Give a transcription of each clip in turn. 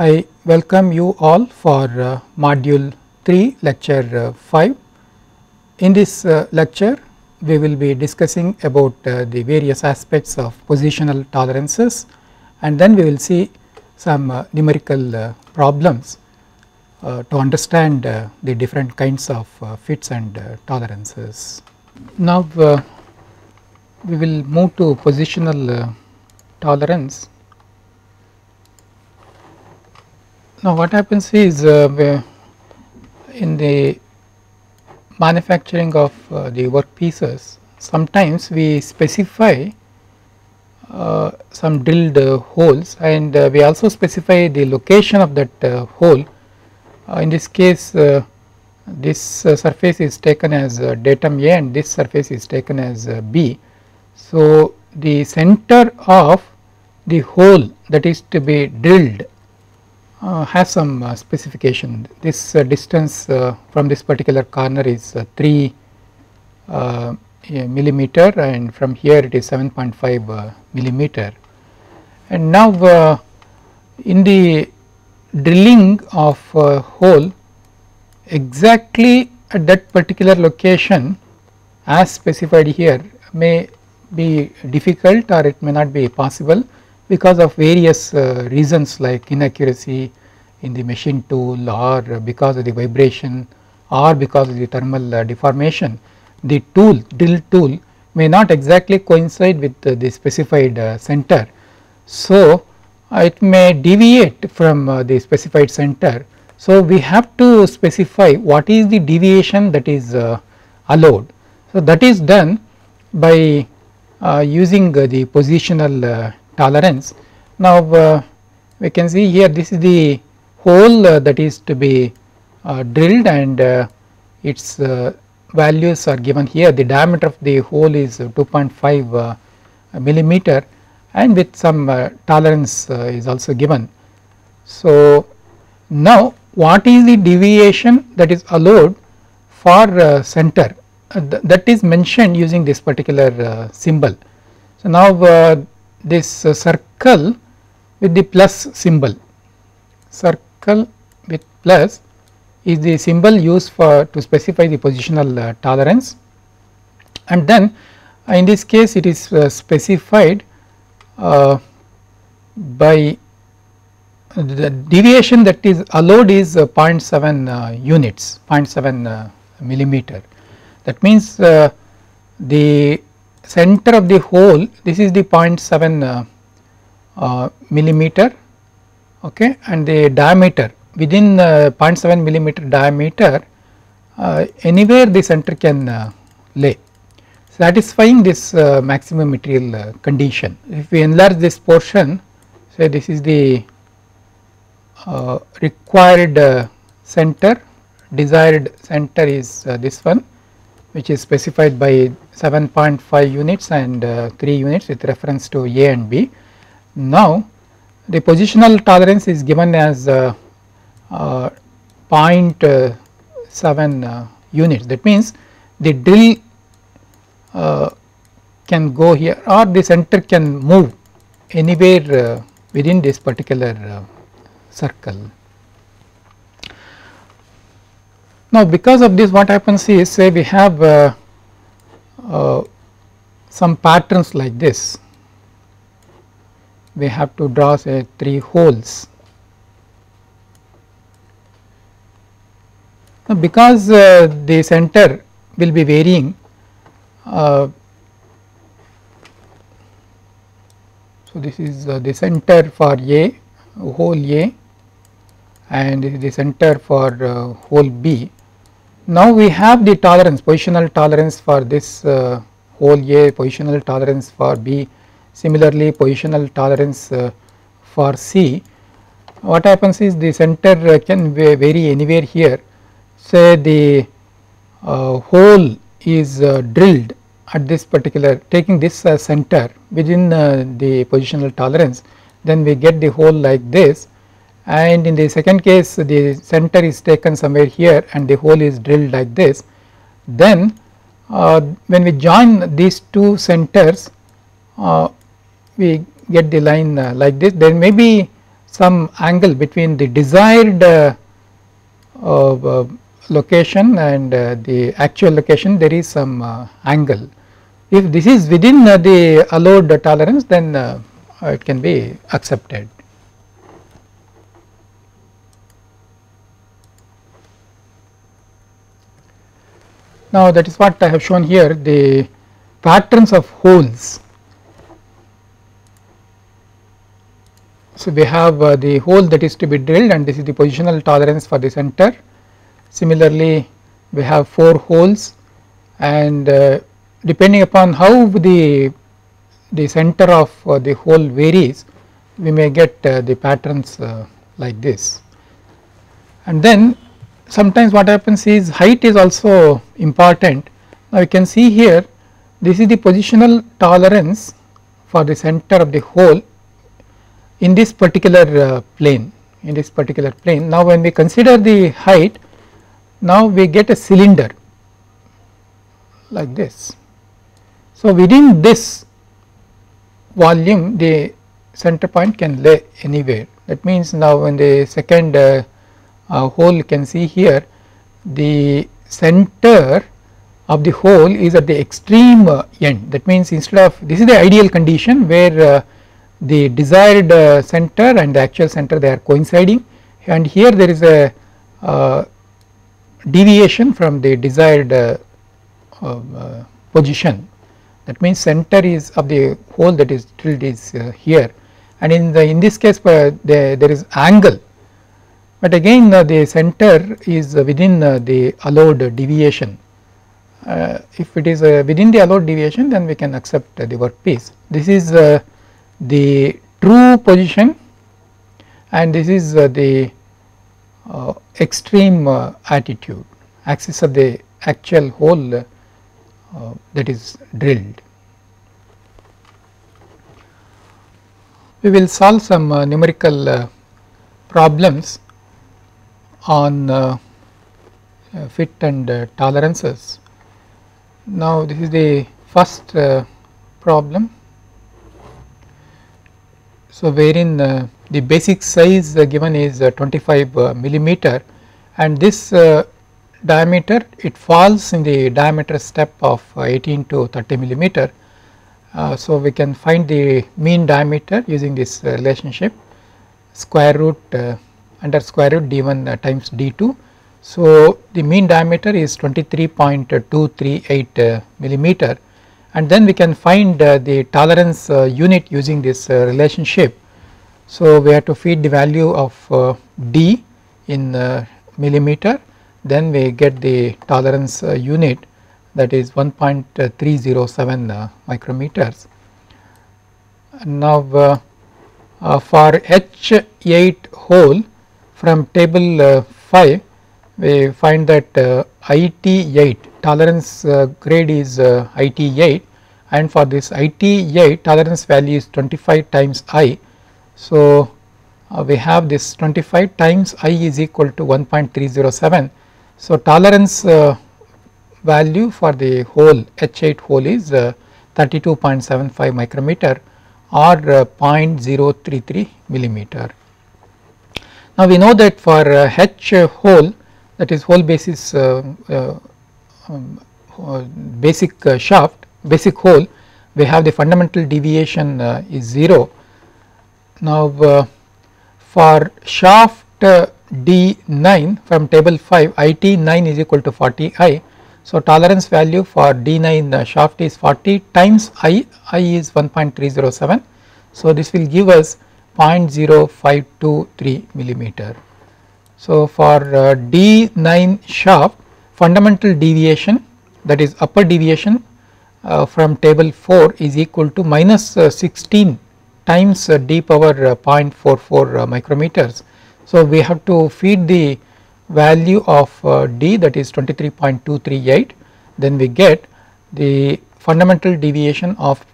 I welcome you all for uh, module 3 lecture uh, 5. In this uh, lecture we will be discussing about uh, the various aspects of positional tolerances and then we will see some uh, numerical uh, problems to understand the different kinds of fits and tolerances. Now we will move to positional tolerance Now, what happens is uh, in the manufacturing of uh, the work pieces, sometimes we specify uh, some drilled uh, holes and uh, we also specify the location of that uh, hole. in this case, this surface is taken as datum A and this surface is taken as B. So, the center of the hole that is to be drilled has some uh, specification. This uh, distance uh, from this particular corner is uh, 3 uh, millimeter and from here it is 7.5 millimeter. And now in the drilling of a hole exactly at that particular location as specified here may be difficult or it may not be possible because of various uh, reasons like inaccuracy in the machine tool or because of the vibration or because of the thermal uh, deformation the tool drill tool may not exactly coincide with uh, the specified uh, center. So, uh, it may deviate from uh, the specified center. So, we have to specify what is the deviation that is allowed. So, that is done by using the positional tolerance. Now, uh, we can see here this is the hole uh, that is to be uh, drilled and uh, its uh, values are given here the diameter of the hole is 2.5 uh, millimeter and with some tolerance is also given. So, now what is the deviation that is allowed for center th that is mentioned using this particular symbol. So, now this uh, circle with the plus symbol. Circle with plus is the symbol used for to specify the positional uh, tolerance. And then uh, in this case it is uh, specified uh, by the deviation that is allowed is uh, 0.7 units 0.7 millimeter. That means the center of the hole this is the 0.7 uh, uh, millimeter okay and the diameter. Within uh, 0.7 millimeter diameter uh, anywhere the center can lay. Satisfying this maximum material condition. If we enlarge this portion say this is the required center desired center is this one which is specified by 7.5 units and uh, 3 units with reference to A and B. Now, the positional tolerance is given as uh, uh, 0.7 uh, units that means the drill uh, can go here or the center can move anywhere uh, within this particular circle. Now, because of this what happens is say we have uh, uh, some patterns like this, we have to draw say 3 holes. Now, because uh, the center will be varying uh, so this is uh, the center for A hole A and this is the center for uh, hole B now we have the tolerance positional tolerance for this uh, hole A, positional tolerance for B, similarly positional tolerance uh, for C. What happens is the center uh, can vary anywhere here say the uh, hole is uh, drilled at this particular taking this uh, center within the positional tolerance then we get the hole like this and in the second case the center is taken somewhere here and the hole is drilled like this then uh, when we join these two centers uh, we get the line uh, like this there may be some angle between the desired uh, uh, location and uh, the actual location there is some angle. If this is within the allowed tolerance then it can be accepted. Now that is what I have shown here the patterns of holes. So we have uh, the hole that is to be drilled and this is the positional tolerance for the center. Similarly we have 4 holes and uh, depending upon how the the center of uh, the hole varies we may get uh, the patterns uh, like this and then sometimes what happens is height is also important. Now you can see here this is the positional tolerance for the center of the hole in this particular uh, plane in this particular plane. Now when we consider the height now we get a cylinder like this. So within this volume the center point can lay anywhere that means now when the second uh, uh, hole you can see here the center of the hole is at the extreme uh, end. That means instead of this is the ideal condition where uh, the desired uh, center and the actual center they are coinciding. And here there is a uh, deviation from the desired uh, position. That means center is of the hole that is drilled is here. And in the in this case there, there is angle but again uh, the center is uh, within uh, the allowed deviation. Uh, if it is uh, within the allowed deviation then we can accept uh, the workpiece. This is the true position and this is the extreme attitude axis of the actual hole that is drilled. We will solve some numerical problems on uh, uh, fit and uh, tolerances. Now this is the first problem. So wherein the basic size given is 25 millimeter and this diameter it falls in the diameter step of 18 to 30 millimeter. Uh, so we can find the mean diameter using this relationship square root uh, under square root d1 uh, times d2. So, the mean diameter is 23.238 uh, millimeter and then we can find uh, the tolerance unit using this relationship. So, we have to feed the value of d in millimeter then we get the tolerance unit that is 1.307 micrometers. Now, uh, for H8 hole from table uh, 5 we find that uh, IT8 tolerance uh, grade is IT8 and for this IT8 tolerance value is 25 times I. So, uh, we have this 25 times I is equal to 1.307. So, tolerance uh, value for the whole H8 hole is uh, 32.75 micrometer or 0.033 millimeter. Now we know that for uh, H hole that is hole basis uh, uh, um, basic shaft basic hole we have the fundamental deviation is 0. Now for shaft D9 from table 5 IT 9 is equal to 40 I. So tolerance value for D9 shaft is 40 times I, I is 1.307. So this will give us 0.0523 millimeter. So, for uh, D9 shaft fundamental deviation that is upper deviation uh, from table 4 is equal to minus uh, 16 times uh, d power uh, 0.44 uh, micrometers. So, we have to feed the value of d that is 23.238 then we get the fundamental deviation of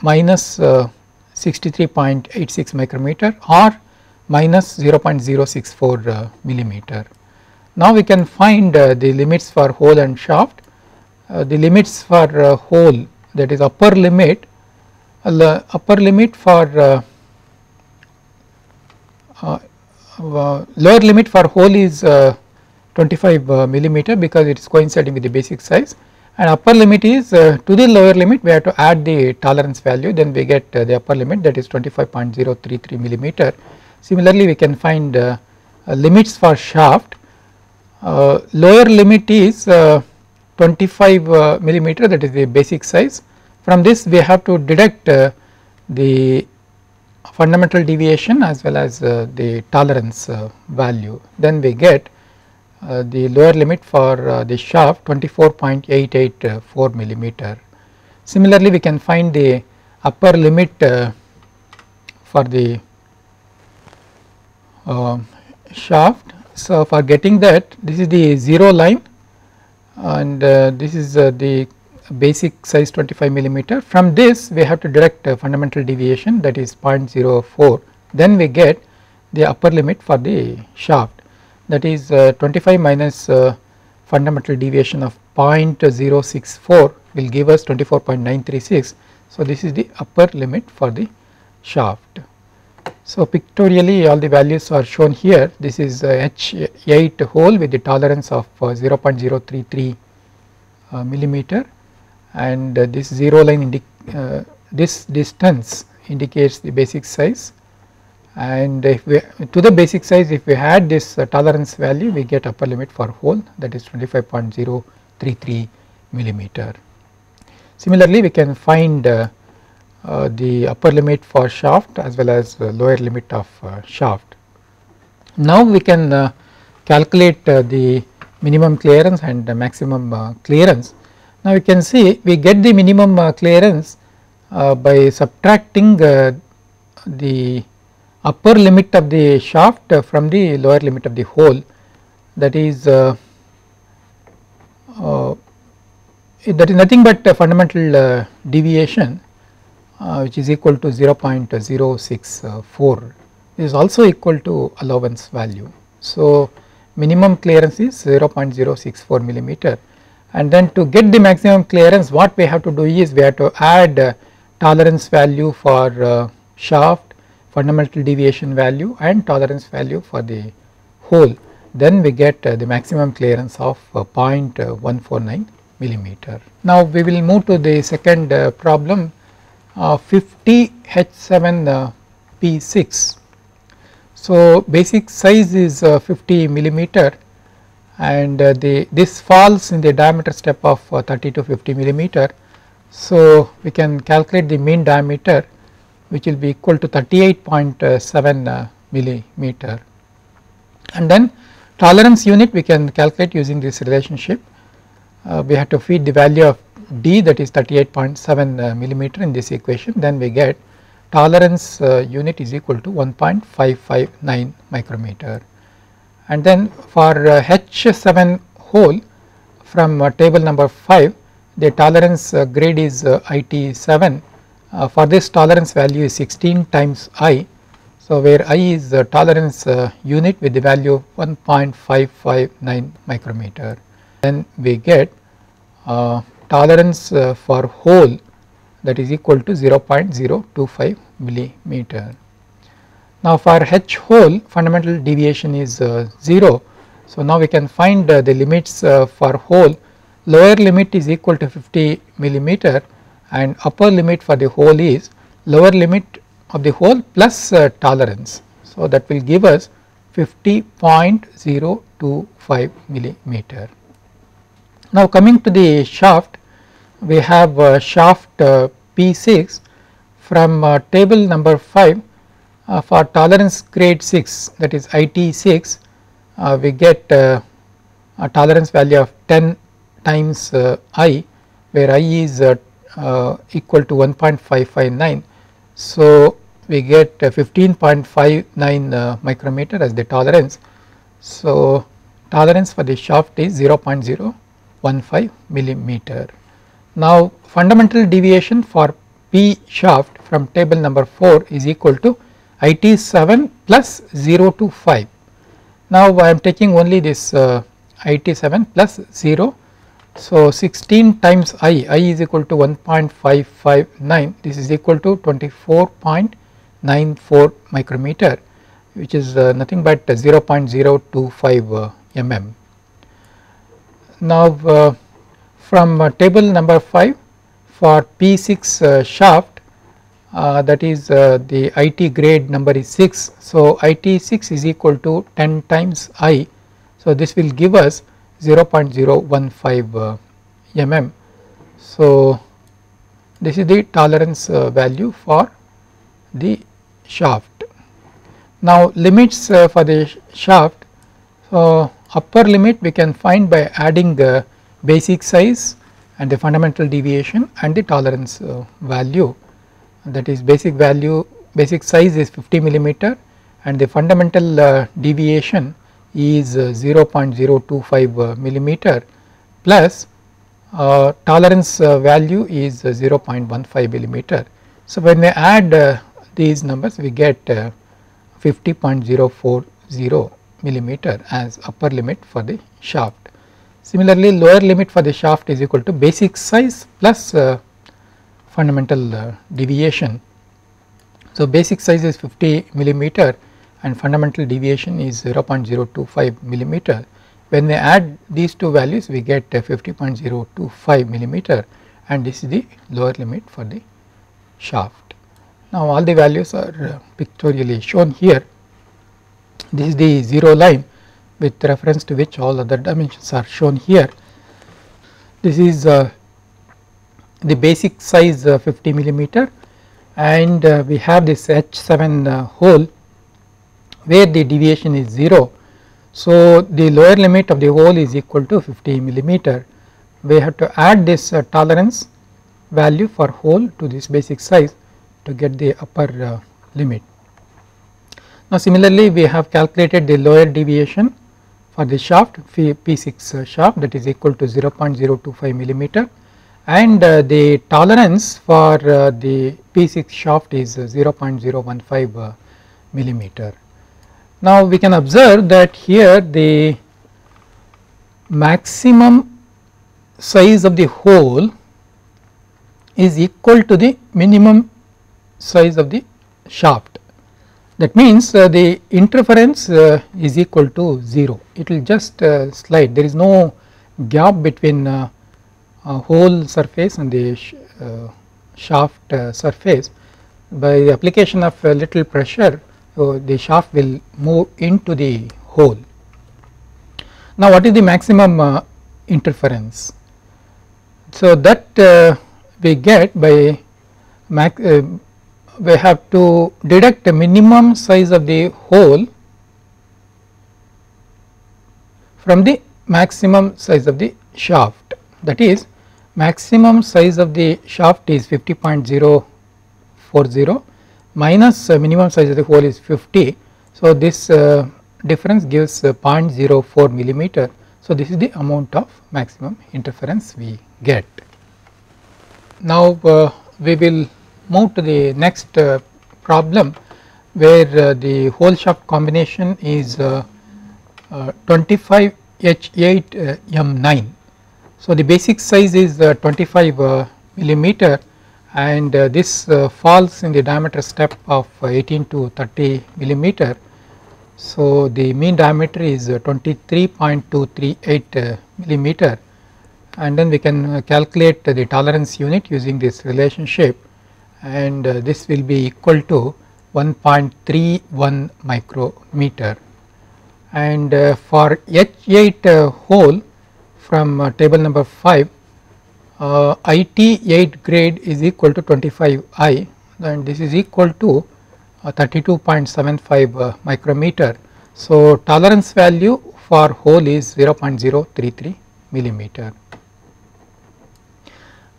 minus 63.86 micrometer or minus 0.064 uh, millimeter. Now we can find uh, the limits for hole and shaft. Uh, the limits for uh, hole that is upper limit, uh, upper limit for uh, lower limit for hole is uh, 25 uh, millimeter because it is coinciding with the basic size and upper limit is uh, to the lower limit we have to add the tolerance value then we get uh, the upper limit that is 25.033 millimeter. Similarly, we can find uh, limits for shaft. Lower limit is 25 millimeter that is the basic size. From this we have to deduct the fundamental deviation as well as uh, the tolerance uh, value. Then we get uh, the lower limit for uh, the shaft 24.884 millimeter. Similarly, we can find the upper limit uh, for the um, shaft. So, for getting that this is the 0 line and uh, this is the basic size 25 millimeter. From this we have to direct deduct fundamental deviation that is 0.04 then we get the upper limit for the shaft that is uh, 25 minus uh, fundamental deviation of 0.064 will give us 24.936. So, this is the upper limit for the shaft. So, pictorially all the values are shown here this is H8 hole with the tolerance of uh, 0.033 uh, millimeter and uh, this 0 line uh, this distance indicates the basic size and if we to the basic size if we had this uh, tolerance value we get upper limit for hole that is 25.033 millimeter. Similarly, we can find uh, uh, the upper limit for shaft as well as lower limit of uh, shaft. Now, we can uh, calculate uh, the minimum clearance and maximum clearance. Now, we can see we get the minimum clearance by subtracting the upper limit of the shaft from the lower limit of the hole that is uh, uh, that is nothing but fundamental uh, deviation uh, which is equal to 0.064 is also equal to allowance value. So, minimum clearance is 0.064 millimeter and then to get the maximum clearance what we have to do is we have to add tolerance value for uh, shaft fundamental deviation value and tolerance value for the hole then we get uh, the maximum clearance of uh, 0.149 millimeter. Now we will move to the second uh, problem 50 H7 P6. So basic size is 50 millimeter and the this falls in the diameter step of 30 to 50 millimeter. So we can calculate the mean diameter which will be equal to 38.7 uh, millimeter. And then tolerance unit we can calculate using this relationship. Uh, we have to feed the value of d that is 38.7 uh, millimeter in this equation. Then we get tolerance uh, unit is equal to 1.559 micrometer. And then for uh, H7 hole from uh, table number 5 the tolerance grade is IT7 uh, for this tolerance value is 16 times I. So, where I is the tolerance uh, unit with the value of 1.559 micrometer then we get uh, tolerance uh, for hole that is equal to 0.025 millimeter. Now for H hole fundamental deviation is uh, 0. So now we can find uh, the limits for hole lower limit is equal to 50 millimeter and upper limit for the hole is lower limit of the hole plus uh, tolerance. So, that will give us 50.025 millimeter. Now, coming to the shaft we have uh, shaft uh, P6 from uh, table number 5 uh, for tolerance grade 6 that is IT6 uh, we get a tolerance value of 10 times I where I is uh, equal to 1.559. So, we get 15.59 uh, micrometer as the tolerance. So, tolerance for the shaft is 0.015 millimeter. Now, fundamental deviation for P shaft from table number 4 is equal to IT 7 plus 0 to 5. Now, I am taking only this uh, IT 7 plus 0 so, 16 times i, i is equal to 1.559 this is equal to 24.94 micrometer. which is uh, nothing but 0.025 mm. Now from table number 5 for P6 shaft uh, that is uh, the IT grade number is 6. So, IT 6 is equal to 10 times I. So, this will give us 0.015 uh, mm. So, this is the tolerance uh, value for the shaft. Now, limits uh, for the sh shaft. So, upper limit we can find by adding the basic size and the fundamental deviation and the tolerance value that is basic value basic size is 50 millimeter and the fundamental uh, deviation is uh, 0.025 uh, millimeter plus uh, tolerance uh, value is uh, 0.15 millimeter. So, when we add these numbers we get 50.040 millimeter as upper limit for the shaft. Similarly, lower limit for the shaft is equal to basic size plus fundamental uh, deviation. So, basic size is 50 millimeter and fundamental deviation is 0.025 millimeter. When we add these two values we get 50.025 millimeter and this is the lower limit for the shaft. Now, all the values are uh, pictorially shown here. This is the 0 line with reference to which all other dimensions are shown here. This is uh, the basic size uh, 50 millimeter and uh, we have this H7 uh, hole where the deviation is 0. So, the lower limit of the hole is equal to 50 millimeter. We have to add this uh, tolerance value for hole to this basic size to get the upper uh, limit. Now, similarly, we have calculated the lower deviation for the shaft P6 uh, shaft that is equal to 0.025 millimeter and uh, the tolerance for uh, the P6 shaft is 0.015 uh, millimeter. Now we can observe that here the maximum size of the hole is equal to the minimum size of the shaft. That means uh, the interference uh, is equal to 0, it will just uh, slide. There is no gap between hole surface and the sh uh, shaft uh, surface. By the application of a little pressure uh, the shaft will move into the hole. Now what is the maximum interference? So that we get by max, we have to deduct the minimum size of the hole from the maximum size of the shaft that is maximum size of the shaft is 50.040 minus uh, minimum size of the hole is 50. So, this uh, difference gives uh, 0.04 millimeter. So, this is the amount of maximum interference we get. Now, we will move to the next problem where the hole shaft combination is 25 H8 M9 so, the basic size is uh, 25 uh, millimeter and uh, this uh, falls in the diameter step of 18 to 30 millimeter. So, the mean diameter is 23.238 uh, millimeter. And then we can uh, calculate the tolerance unit using this relationship. And this will be equal to 1.31 micrometer. And for H8 hole from uh, table number 5 uh, IT 8 grade is equal to 25 I and this is equal to uh, 32.75 uh, micrometer. So, tolerance value for hole is 0.033 millimeter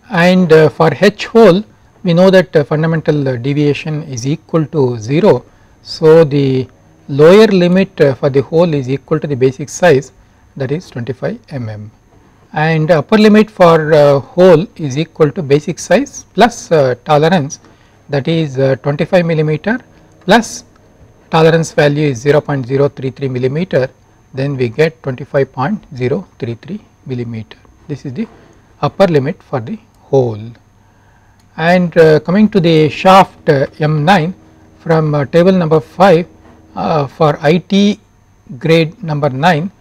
and uh, for H hole we know that uh, fundamental deviation is equal to 0. So, the lower limit for the hole is equal to the basic size that is 25 mm and upper limit for uh, hole is equal to basic size plus uh, tolerance. That is uh, 25 millimeter plus tolerance value is 0.033 millimeter. Then we get 25.033 millimeter. This is the upper limit for the hole. And uh, coming to the shaft uh, M9 from uh, table number 5 uh, for IT grade number 9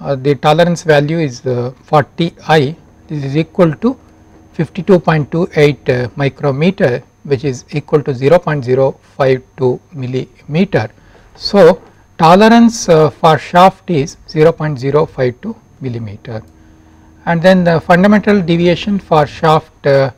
uh, the tolerance value is uh, 40 I. This is equal to 52.28 micrometer which is equal to 0.052 millimeter. So, tolerance uh, for shaft is 0.052 millimeter. And then the fundamental deviation for shaft uh,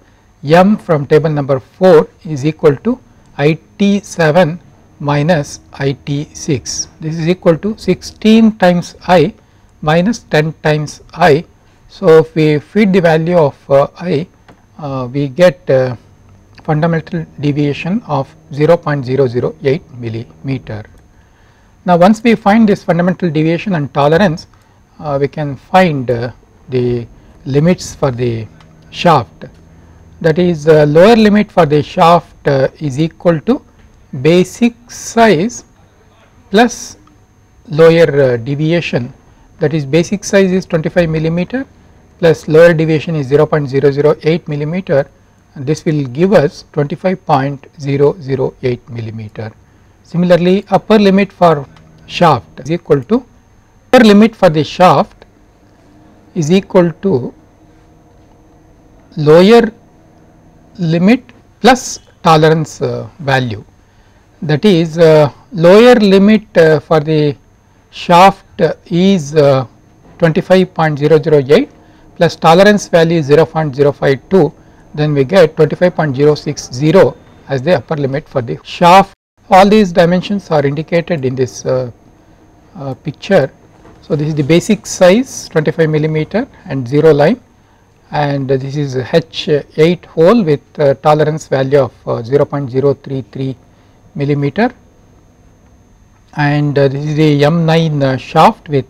M from table number 4 is equal to IT 7 minus IT 6 this is equal to 16 times I minus 10 times I. So, if we feed the value of uh, I uh, we get uh, fundamental deviation of 0.008 millimeter. Now once we find this fundamental deviation and tolerance uh, we can find uh, the limits for the shaft that is uh, lower limit for the shaft is equal to basic size plus lower deviation that is basic size is 25 millimeter plus lower deviation is 0.008 millimeter and this will give us 25.008 millimeter. Similarly, upper limit for shaft is equal to upper limit for the shaft is equal to lower limit plus tolerance uh, value that is uh, lower limit uh, for the shaft is uh, 25.008 plus tolerance value is 0.052 then we get 25.060 as the upper limit for the shaft. All these dimensions are indicated in this uh, uh, picture. So, this is the basic size 25 millimeter and 0 line and this is H8 hole with uh, tolerance value of uh, 0.033 millimeter and uh, this is the M9 uh, shaft with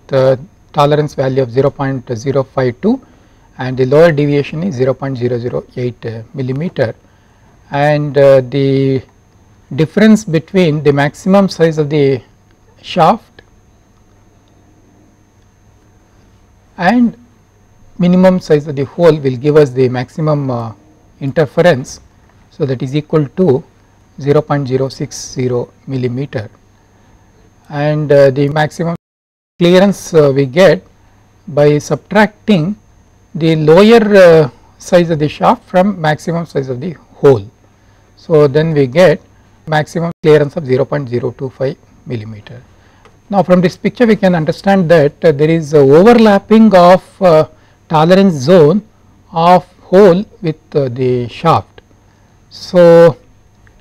tolerance value of 0.052 and the lower deviation is 0.008 millimeter and uh, the difference between the maximum size of the shaft and minimum size of the hole will give us the maximum uh, interference. So, that is equal to 0.060 millimeter and uh, the maximum clearance uh, we get by subtracting the lower uh, size of the shaft from maximum size of the hole. So, then we get maximum clearance of 0.025 millimeter. Now, from this picture we can understand that uh, there is overlapping of uh, tolerance zone of hole with the shaft. So,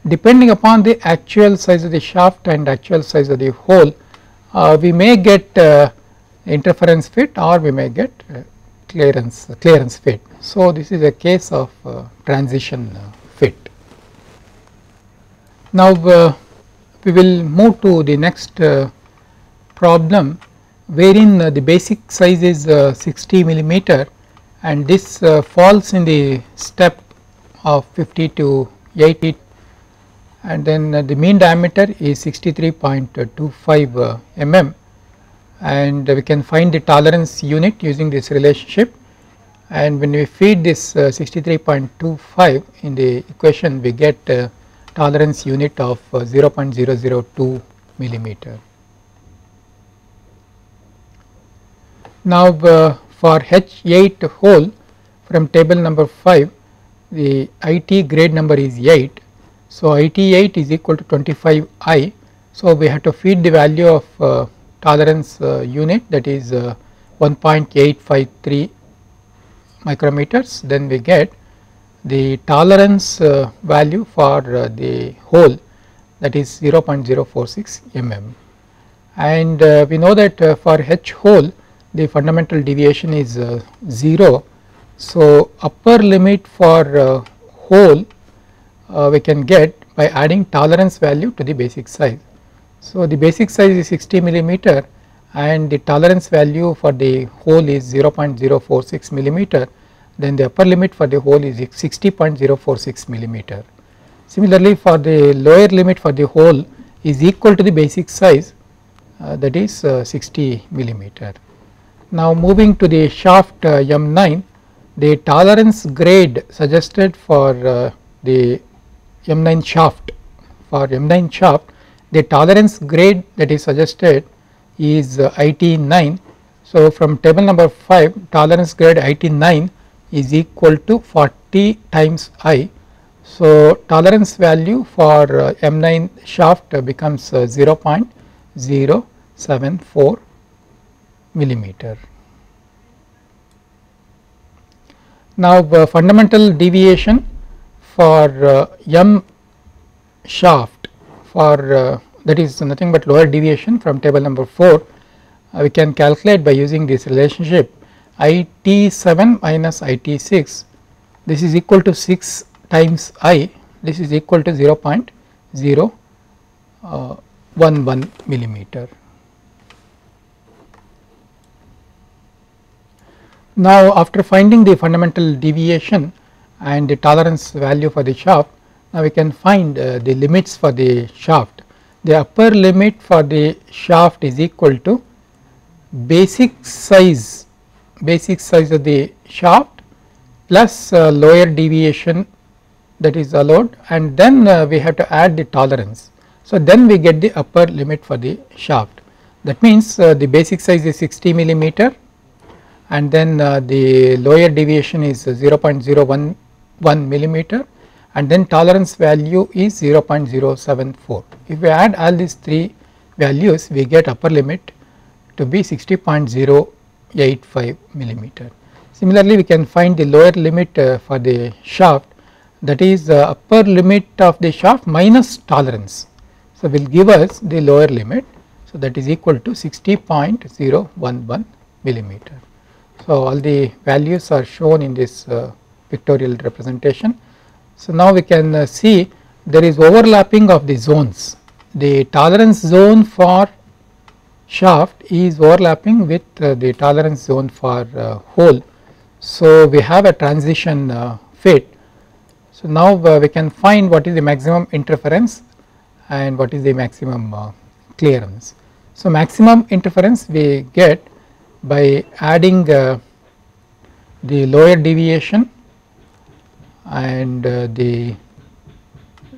depending upon the actual size of the shaft and actual size of the hole, uh, we may get interference fit or we may get clearance clearance fit. So, this is a case of uh, transition uh, fit. Now, uh, we will move to the next uh, problem wherein uh, the basic size is uh, 60 millimeter and this falls in the step of 50 to 80 and then the mean diameter is 63.25 mm and we can find the tolerance unit using this relationship and when we feed this uh, 63.25 in the equation we get uh, tolerance unit of uh, 0.002 millimeter. Now uh, for H8 hole from table number 5 the IT grade number is 8. So, IT8 is equal to 25I. So, we have to feed the value of uh, tolerance uh, unit that is uh, 1.853 micrometers then we get the tolerance uh, value for the hole that is 0.046 mm and uh, we know that uh, for H hole the fundamental deviation is uh, 0. So, upper limit for hole we can get by adding tolerance value to the basic size. So, the basic size is 60 millimeter and the tolerance value for the hole is 0.046 millimeter then the upper limit for the hole is 60.046 millimeter. Similarly, for the lower limit for the hole is equal to the basic size uh, that is uh, 60 millimeter. Now moving to the shaft uh, M9 the tolerance grade suggested for uh, the M9 shaft for M9 shaft the tolerance grade that is suggested is uh, IT 9. So, from table number 5 tolerance grade IT 9 is equal to 40 times I. So, tolerance value for uh, M9 shaft becomes uh, 0.074 millimeter. Now, uh, fundamental deviation for uh, M shaft for uh, that is nothing but lower deviation from table number 4 uh, we can calculate by using this relationship IT7 minus IT6 this is equal to 6 times I this is equal to 0 0.011 uh, millimeter. Now after finding the fundamental deviation and the tolerance value for the shaft now we can find uh, the limits for the shaft. The upper limit for the shaft is equal to basic size basic size of the shaft plus uh, lower deviation that is allowed and then uh, we have to add the tolerance. So, then we get the upper limit for the shaft that means uh, the basic size is 60 millimeter and then uh, the lower deviation is 0.011 millimeter and then tolerance value is 0.074. If we add all these three values we get upper limit to be 60.085 millimeter. Similarly, we can find the lower limit uh, for the shaft that is the upper limit of the shaft minus tolerance. So, will give us the lower limit. So, that is equal to 60.011 millimeter. So, all the values are shown in this uh, pictorial representation. So, now we can uh, see there is overlapping of the zones. The tolerance zone for shaft is overlapping with uh, the tolerance zone for uh, hole. So, we have a transition uh, fit. So, now uh, we can find what is the maximum interference and what is the maximum uh, clearance. So, maximum interference we get by adding the lower deviation and uh, the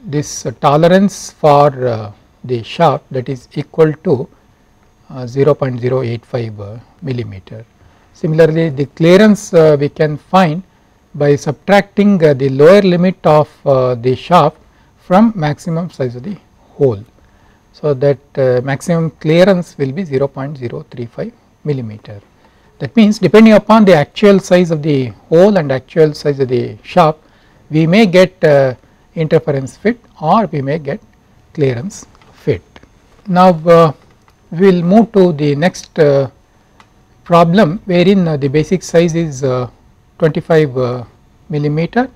this uh, tolerance for uh, the shaft that is equal to 0.085 millimeter. Similarly, the clearance we can find by subtracting the lower limit of the shaft from maximum size of the hole. So, that uh, maximum clearance will be 0.035 millimeter. That means depending upon the actual size of the hole and actual size of the shaft we may get uh, interference fit or we may get clearance fit. Now uh, we will move to the next uh, problem wherein uh, the basic size is uh, 25 uh, millimeter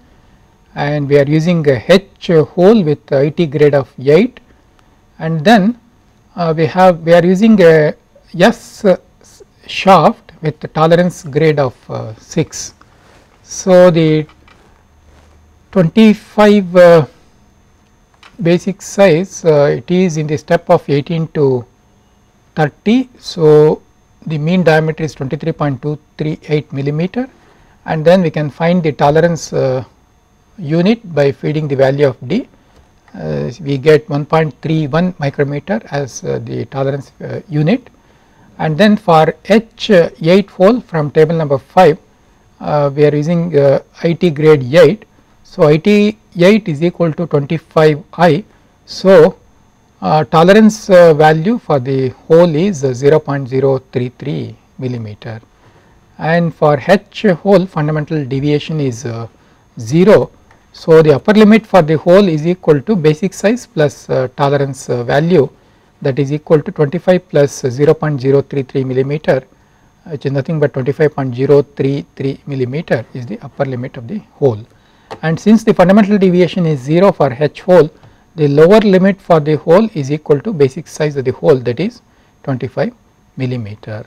and we are using a H hole with IT grade of 8 and then we have we are using a S shaft with tolerance grade of 6. So, the 25 uh, basic size uh, it is in the step of 18 to 30. So, the mean diameter is 23.238 millimeter and then we can find the tolerance uh, unit by feeding the value of D. Uh, we get 1.31 micrometer as uh, the tolerance uh, unit and then for H8 hole from table number 5 we are using IT grade 8 so, IT 8 is equal to 25 I. So, uh, tolerance uh, value for the hole is uh, 0.033 millimeter and for H hole fundamental deviation is uh, 0. So, the upper limit for the hole is equal to basic size plus uh, tolerance uh, value that is equal to 25 plus 0.033 millimeter which is nothing but 25.033 millimeter is the upper limit of the hole and since the fundamental deviation is 0 for H hole the lower limit for the hole is equal to basic size of the hole that is 25 millimeter.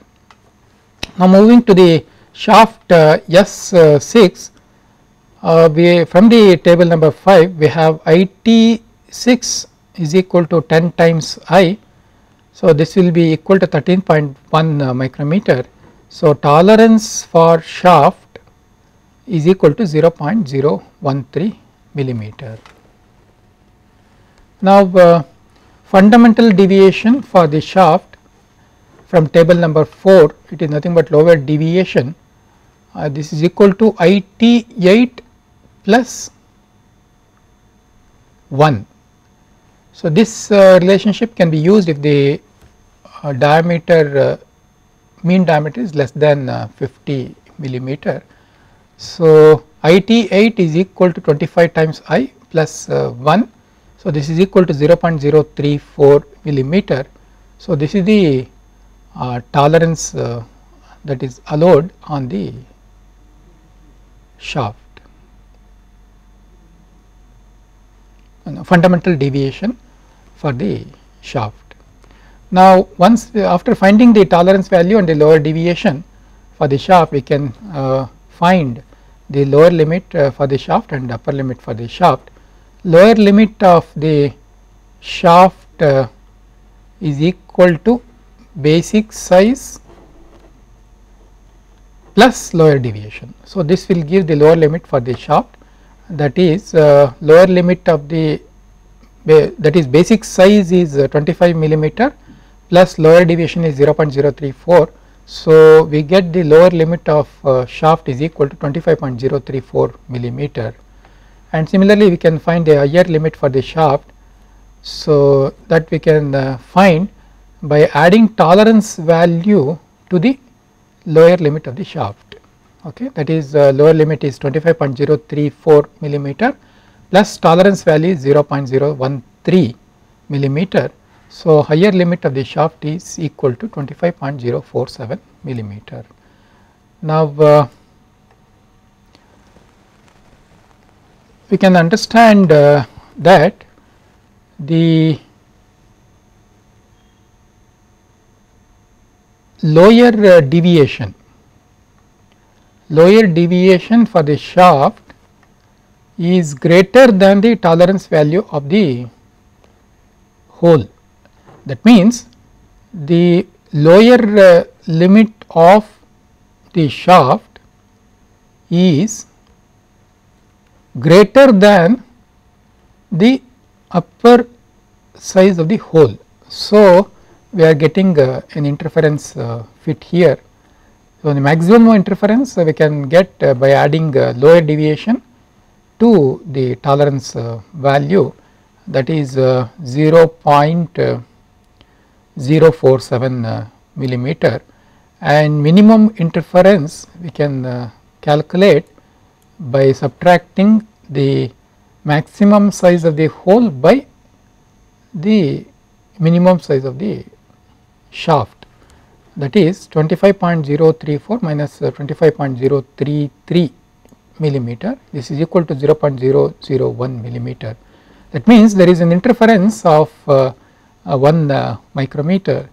Now moving to the shaft uh, S6 uh, we from the table number 5 we have IT 6 is equal to 10 times I. So, this will be equal to 13.1 uh, micrometer. So, tolerance for shaft is equal to 0.013 millimeter. Now, uh, fundamental deviation for the shaft from table number 4 it is nothing but lower deviation uh, this is equal to I t 8 plus 1. So, this uh, relationship can be used if the uh, diameter uh, mean diameter is less than uh, 50 millimeter. So, I t 8 is equal to 25 times I plus uh, 1. So, this is equal to 0.034 millimeter. So, this is the uh, tolerance that is allowed on the shaft. fundamental deviation for the shaft. Now, once after finding the tolerance value and the lower deviation for the shaft we can uh, find the lower limit uh, for the shaft and upper limit for the shaft. Lower limit of the shaft uh, is equal to basic size plus lower deviation. So, this will give the lower limit for the shaft that is uh, lower limit of the that is basic size is uh, 25 millimeter plus lower deviation is 0.034. So, we get the lower limit of uh, shaft is equal to 25.034 millimeter and similarly we can find a higher limit for the shaft. So, that we can uh, find by adding tolerance value to the lower limit of the shaft okay that is uh, lower limit is 25.034 millimeter plus tolerance value is 0.013 millimeter. So, higher limit of the shaft is equal to 25.047 millimeter. Now, uh, we can understand uh, that the lower uh, deviation lower deviation for the shaft is greater than the tolerance value of the hole. That means, the lower uh, limit of the shaft is greater than the upper size of the hole. So, we are getting uh, an interference uh, fit here so, the maximum interference uh, we can get uh, by adding uh, lower deviation to the tolerance value that is 0.047 millimeter and minimum interference we can calculate by subtracting the maximum size of the hole by the minimum size of the shaft that is 25.034 uh, 25.033 millimeter this is equal to 0.001 millimeter. That means there is an interference of uh, uh, 1 uh, micrometer.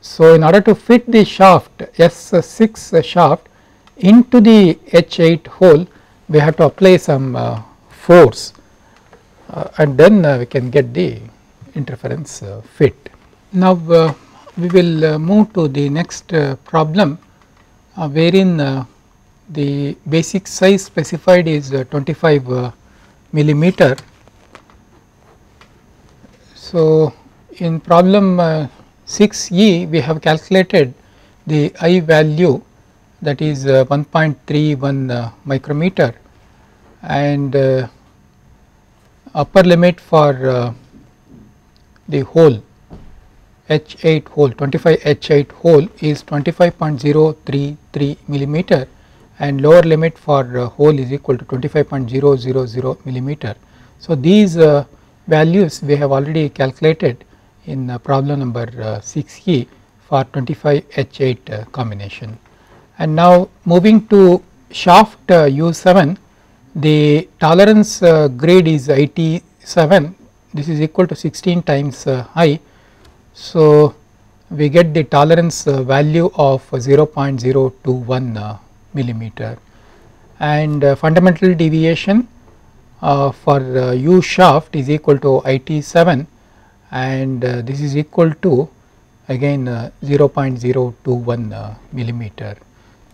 So, in order to fit the shaft S6 shaft into the H8 hole we have to apply some uh, force uh, and then we can get the interference fit. Now, we will uh, move to the next uh, problem uh, wherein the basic size specified is 25 millimeter. So, in problem uh, 6e we have calculated the I value that is uh, 1.31 uh, micrometer and upper limit for the hole H8 hole 25 H8 hole is 25.033 millimeter and lower limit for uh, hole is equal to 25.000 millimeter. So, these uh, values we have already calculated in uh, problem number uh, 6 e for 25 H8 uh, combination. And now moving to shaft U7 the tolerance grade is 87 this is equal to 16 times high. So, we get the tolerance value of 0 0.021 millimeter and fundamental deviation for U shaft is equal to IT7 and uh, this is equal to again uh, 0.021 uh, millimeter.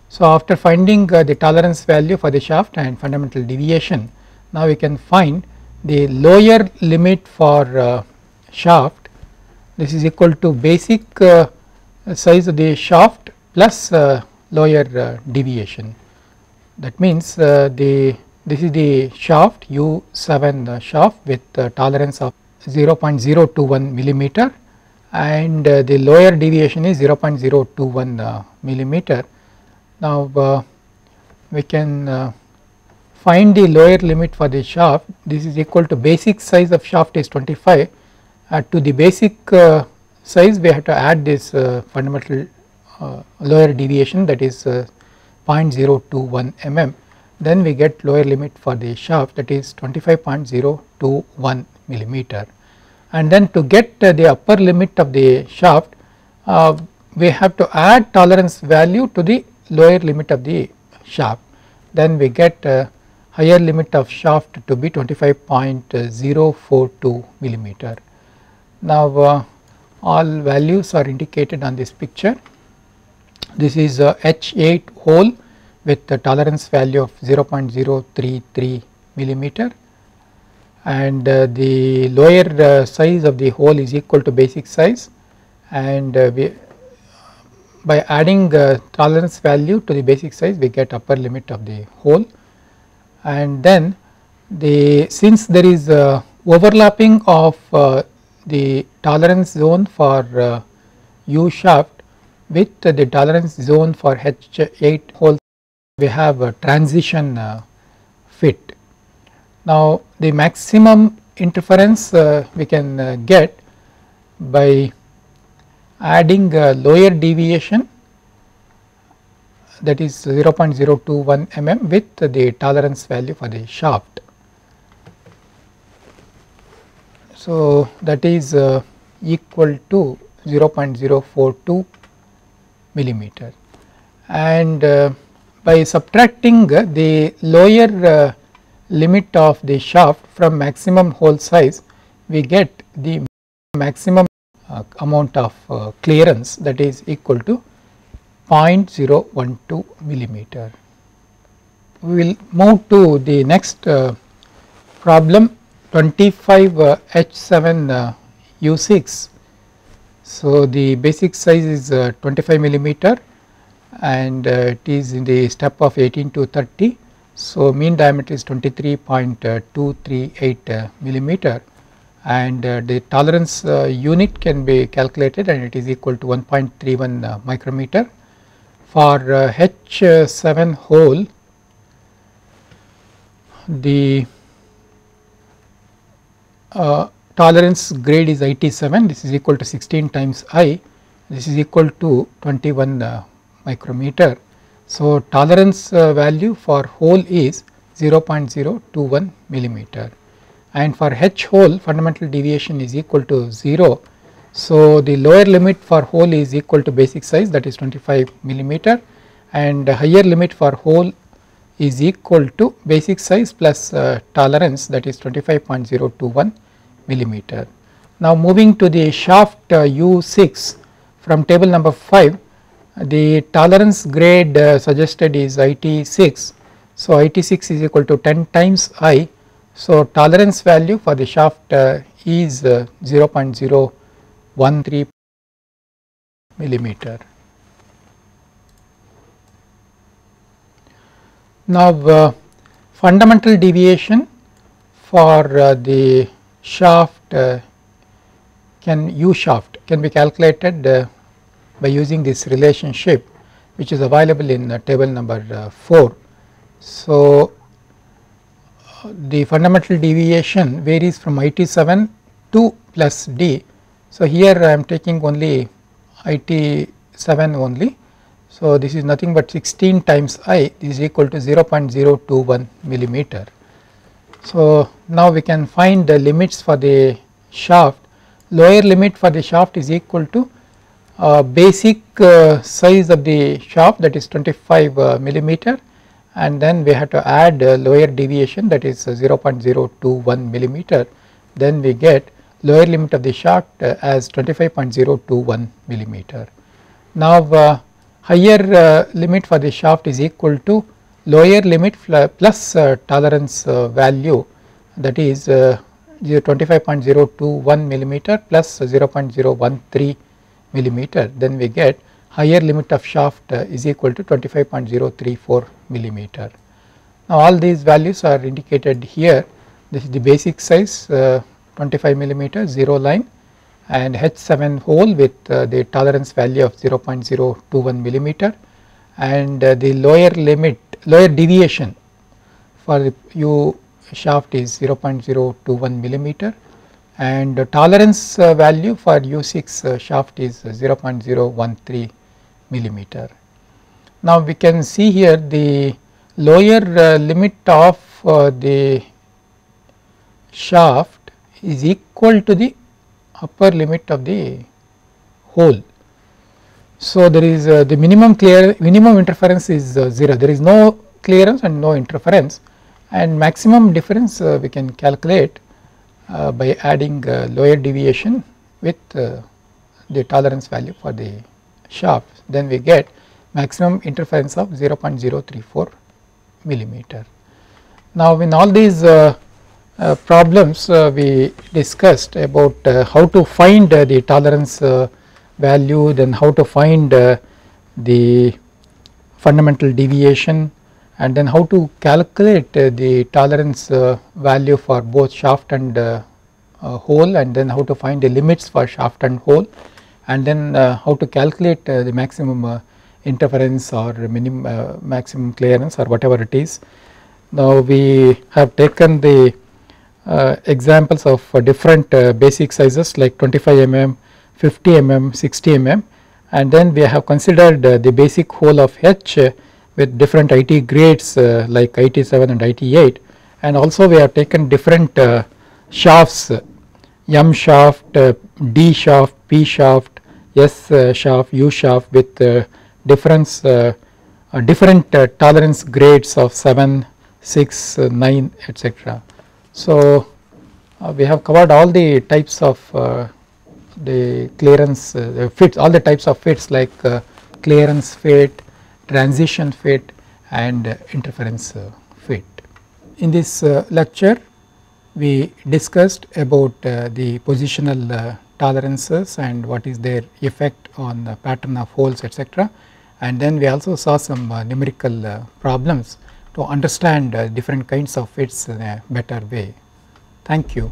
So, after finding uh, the tolerance value for the shaft and fundamental deviation now we can find the lower limit for uh, shaft this is equal to basic uh, size of the shaft plus lower deviation that means the this is the shaft u7 shaft with tolerance of 0.021 millimeter and uh, the lower deviation is 0.021 uh, millimeter. Now, uh, we can find the lower limit for the shaft. This is equal to basic size of shaft is 25 to the basic size we have to add this fundamental lower deviation that is 0.021 mm. Then we get lower limit for the shaft that is 25.021 millimeter. And then to get uh, the upper limit of the shaft uh, we have to add tolerance value to the lower limit of the shaft. Then we get uh, higher limit of shaft to be 25.042 millimeter. Now uh, all values are indicated on this picture. This is a H8 hole with the tolerance value of 0.033 millimeter and uh, the lower uh, size of the hole is equal to basic size. And uh, we by adding tolerance value to the basic size we get upper limit of the hole. And then the since there is overlapping of the tolerance zone for U shaft with the tolerance zone for H8 hole we have a transition fit. Now, the maximum interference uh, we can uh, get by adding lower deviation that is 0.021 mm with the tolerance value for the shaft. So, that is uh, equal to 0.042 millimeter and uh, by subtracting the lower uh, limit of the shaft from maximum hole size we get the maximum uh, amount of uh, clearance that is equal to 0.012 millimeter. We will move to the next uh, problem 25 uh, H7 uh, U6. So, the basic size is uh, 25 millimeter and it is in the step of 18 to 30 so, mean diameter is 23.238 uh, millimeter and uh, the tolerance uh, unit can be calculated and it is equal to 1.31 micrometer. For H7 hole the uh, tolerance grade is IT7 this is equal to 16 times I. This is equal to 21 uh, micrometer so, tolerance uh, value for hole is 0.021 millimeter and for H hole fundamental deviation is equal to 0. So, the lower limit for hole is equal to basic size that is 25 millimeter and higher limit for hole is equal to basic size plus uh, tolerance that is 25.021 millimeter. Now moving to the shaft uh, U6 from table number 5 the tolerance grade uh, suggested is IT6. So, IT6 is equal to 10 times I. So, tolerance value for the shaft uh, is uh, 0.013 millimeter. Now, uh, fundamental deviation for uh, the shaft uh, can U shaft can be calculated by using this relationship which is available in uh, table number uh, 4. So, the fundamental deviation varies from IT7 to plus D. So, here I am taking only IT7 only. So, this is nothing but 16 times I is equal to 0.021 millimeter. So, now we can find the limits for the shaft lower limit for the shaft is equal to uh, basic uh, size of the shaft that is 25 uh, millimeter and then we have to add uh, lower deviation that is uh, 0.021 millimeter then we get lower limit of the shaft uh, as 25.021 millimeter. Now higher limit for the shaft is equal to lower limit plus tolerance value that is 25.021 millimeter plus 0.013 millimeter then we get higher limit of shaft uh, is equal to 25.034 millimeter. Now all these values are indicated here this is the basic size uh, 25 millimeter 0 line and H7 hole with uh, the tolerance value of 0.021 millimeter and uh, the lower limit lower deviation for the U shaft is 0.021 millimeter and the tolerance uh, value for U6 uh, shaft is 0.013 millimeter. Now we can see here the lower uh, limit of uh, the shaft is equal to the upper limit of the hole. So, there is uh, the minimum clear minimum interference is uh, 0 there is no clearance and no interference and maximum difference uh, we can calculate uh, by adding uh, lower deviation with uh, the tolerance value for the shaft then we get maximum interference of 0.034 millimeter. Now in all these uh, problems uh, we discussed about uh, how to find the tolerance value then how to find the fundamental deviation and then how to calculate the tolerance value for both shaft and hole and then how to find the limits for shaft and hole and then how to calculate the maximum interference or minimum maximum clearance or whatever it is. Now we have taken the uh, examples of uh, different uh, basic sizes like 25 mm, 50 mm, 60 mm and then we have considered the basic hole of H with different IT grades uh, like IT7 and IT8 and also we have taken different uh, shafts uh, M shaft, D shaft, P shaft, S shaft, U shaft with difference different tolerance grades of 7, 6, 9 etc. So, uh, we have covered all the types of uh, the clearance uh, fits all the types of fits like uh, clearance fit, transition fit and interference uh, fit. In this uh, lecture we discussed about the positional tolerances and what is their effect on the pattern of holes etc. and then we also saw some numerical problems to understand uh, different kinds of fits in a better way. Thank you.